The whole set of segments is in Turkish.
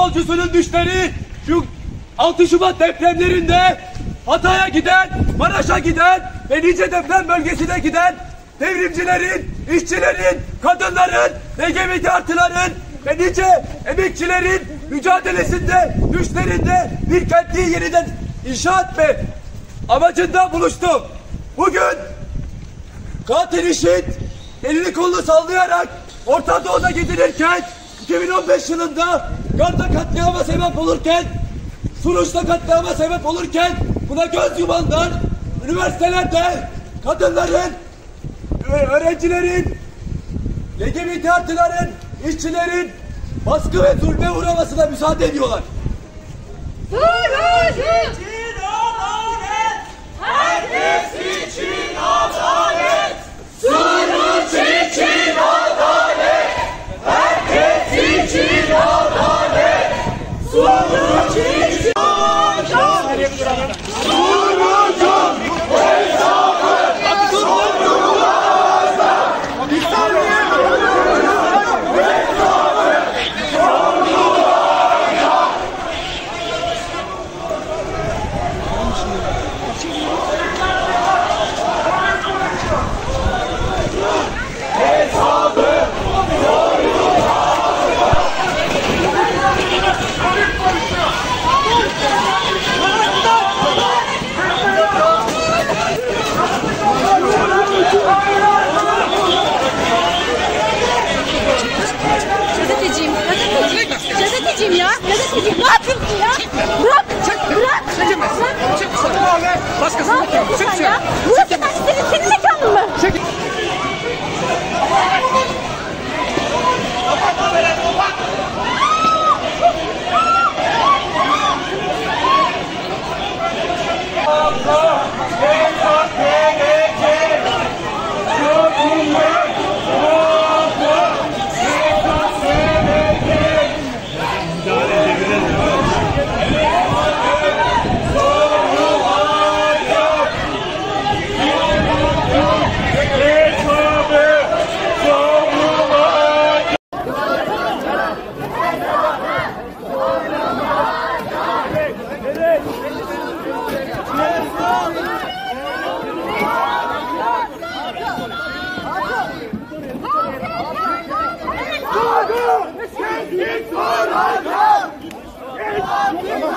yolcusunun düşleri şu 6 Şubat depremlerinde Hatay'a giden, Maraş'a giden ve nice deprem bölgesine giden devrimcilerin, işçilerin, kadınların, LGBT artıların ve nice emekçilerin mücadelesinde, düşlerinde bir kenti yeniden inşa etme amacında buluştu. Bugün katil işit elini kolunu sallayarak Orta Doğu'da gidilirken 2015 yılında Garda katliama sebep olurken Suruç'ta katliama sebep olurken buna göz yumanlar üniversitelerde kadınların öğrencilerin LGBT artıların işçilerin baskı ve zulme uğramasına müsaade ediyorlar. Surucu için adalet. Herkes için adalet. Suruç için Herkes için adalet. 自己喝。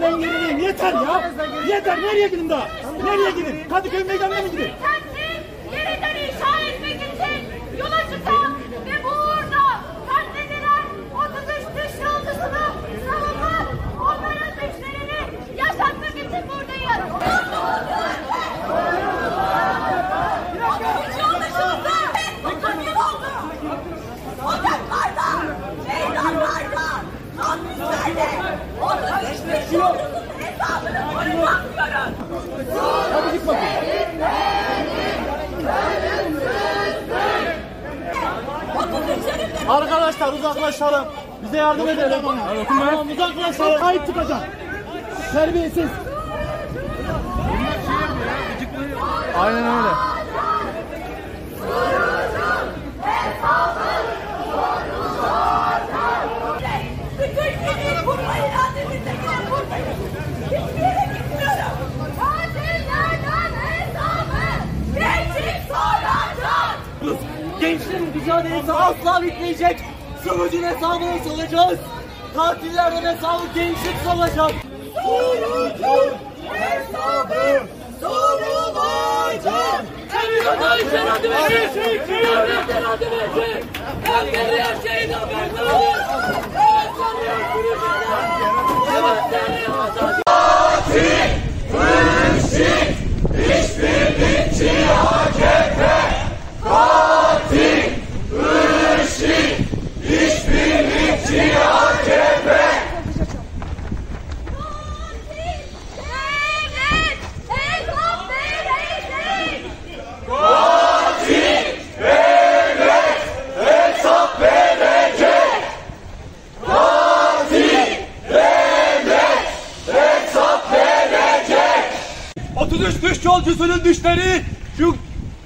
ben gerileyim yeter ya. Yeter nereye gidin daha? Nereye gidin? Kadıköy meydanına mı gidin? Arkadaşlar uzaklaşalım. Bize yardım edelim. Tamam uzaklaşalım. Kayıt çıkacak. Terbiyesiz. Aynen öyle. Asla bitmeyecek. Sonucun hesabını soracağız. Katillerden hesabı gençlik soracak. Sonucun hesabı sorulacak. Kadın şerefli verir. Devlet şerefli verir. Geri her şeyin haberini alır. Evet sanıyor sürücüler. Evet sanıyor. Yolcusunun düşleri şu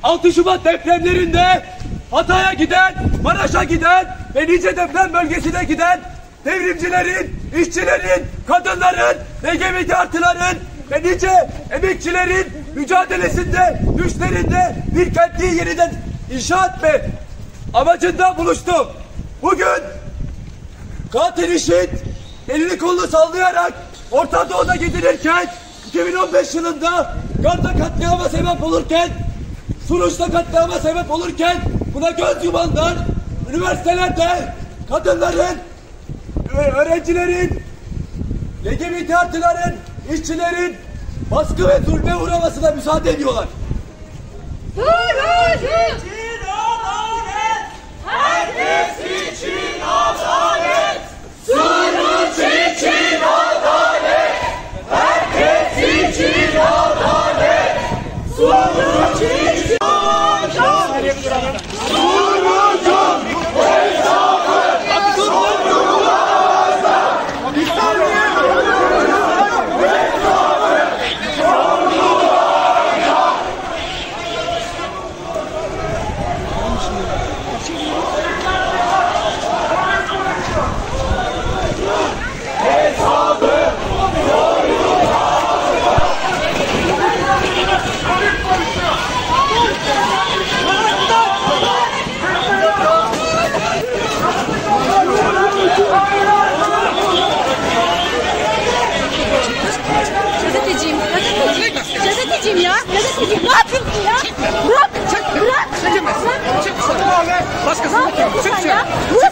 6 Şubat depremlerinde Hatay'a giden, Maraş'a giden ve nice deprem bölgesine giden devrimcilerin, işçilerin, kadınların, LGBT artıların ve nice emekçilerin mücadelesinde, düşlerinde bir kenti yeniden inşa etme amacında buluştum. Bugün Katil IŞİD elini kolunu sallayarak Orta Doğu'da gidilirken 2015 yılında Garda katliama sebep olurken Suruç'ta katliama sebep olurken buna göz yumanlar üniversitelerde kadınların öğrencilerin LGBT artıların işçilerin baskı ve zulme uğramasına müsaade ediyorlar. Gazeteciyim, Gazeteciyim ya. Ne yapıyorsun ya? Bırak, bırak. Bırak. Ne yapıyorsun sen ya? Bırak